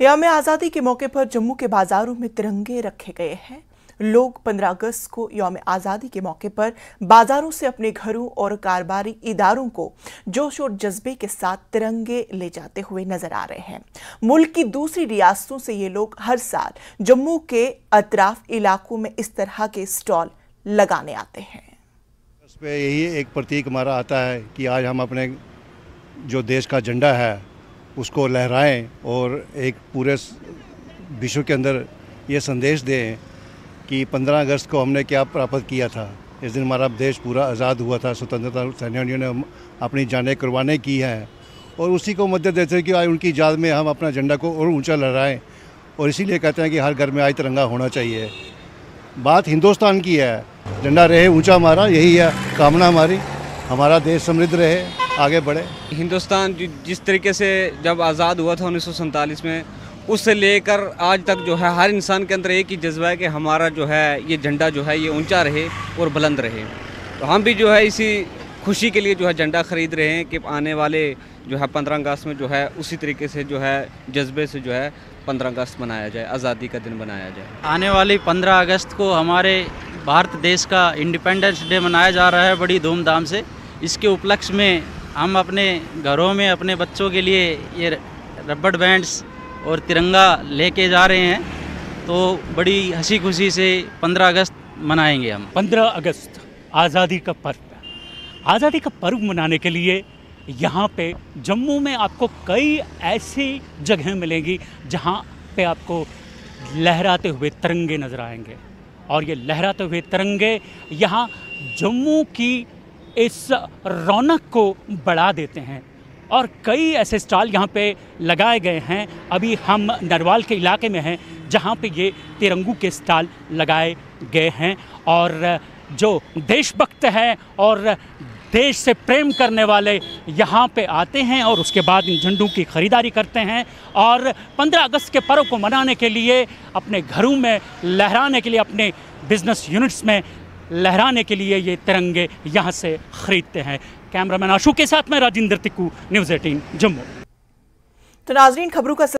याम आज़ादी के मौके पर जम्मू के बाजारों में तिरंगे रखे गए हैं। लोग 15 अगस्त को यौम आज़ादी के मौके पर बाजारों से अपने घरों और कारोबारी इदारों को जोश और जज्बे के साथ तिरंगे ले जाते हुए नज़र आ रहे हैं। मुल्क की दूसरी रियासतों से ये लोग हर साल जम्मू के अतराफ इलाकों में इस तरह के स्टॉल लगाने आते हैं। यही एक प्रतीक हमारा आता है कि आज हम अपने जो देश का झंडा है उसको लहराएँ और एक पूरे विश्व के अंदर ये संदेश दें कि 15 अगस्त को हमने क्या प्राप्त किया था। इस दिन हमारा देश पूरा आज़ाद हुआ था, स्वतंत्रता सेनानियों ने अपनी जानें कुर्बानी की हैं और उसी को मद्दे देते हैं कि आज उनकी याद में हम अपना झंडा को और ऊँचा लहराएँ और इसीलिए कहते हैं कि हर घर में आज तिरंगा होना चाहिए। बात हिंदुस्तान की है, झंडा रहे, ऊँचा हमारा यही है कामना हमारी। हमारा देश समृद्ध रहे। आगे बढ़े। हिंदुस्तान जिस तरीके से जब आज़ाद हुआ था उन्नीस सौ सैंतालीस में उससे लेकर आज तक जो है हर इंसान के अंदर एक ही जज्बा है कि हमारा जो है ये झंडा जो है ये ऊँचा रहे और बुलंद रहे। तो हम भी जो है इसी खुशी के लिए जो है झंडा ख़रीद रहे हैं कि आने वाले जो है पंद्रह अगस्त में जो है उसी तरीके से जो है जज्बे से जो है पंद्रह अगस्त मनाया जाए आज़ादी का दिन मनाया जाए। आने वाली पंद्रह अगस्त को हमारे भारत देश का इंडिपेंडेंस डे मनाया जा रहा है बड़ी धूमधाम से। इसके उपलक्ष्य में हम अपने घरों में अपने बच्चों के लिए ये रबड़ बैंड्स और तिरंगा लेके जा रहे हैं। तो बड़ी हँसी खुशी से 15 अगस्त मनाएँगे हम। 15 अगस्त, आज़ादी का पर्व। आज़ादी का पर्व मनाने के लिए यहाँ पे जम्मू में आपको कई ऐसी जगह मिलेंगी जहाँ पे आपको लहराते हुए तिरंगे नज़र आएँगे। और ये लहराते हुए तिरंगे यहाँ जम्मू की इस रौनक को बढ़ा देते हैं। और कई ऐसे स्टॉल यहाँ पे लगाए गए हैं। अभी हम नरवाल के इलाके में हैं, जहाँ पे ये तिरंगू के स्टॉल लगाए गए हैं। और जो देशभक्त हैं और देश से प्रेम करने वाले यहाँ पे आते हैं और उसके बाद इन झंडों की ख़रीदारी करते हैं। और 15 अगस्त के पर्व को मनाने के लिए, अपने घरों में लहराने के लिए, अपने बिज़नेस यूनिट्स में लहराने के लिए ये तिरंगे यहाँ से ख़रीदते हैं। कैमरामैन आशू के साथ मैं राजेंद्र तिक्कू, न्यूज़ एटीन, जम्मू। तो नाजरीन, खबरों का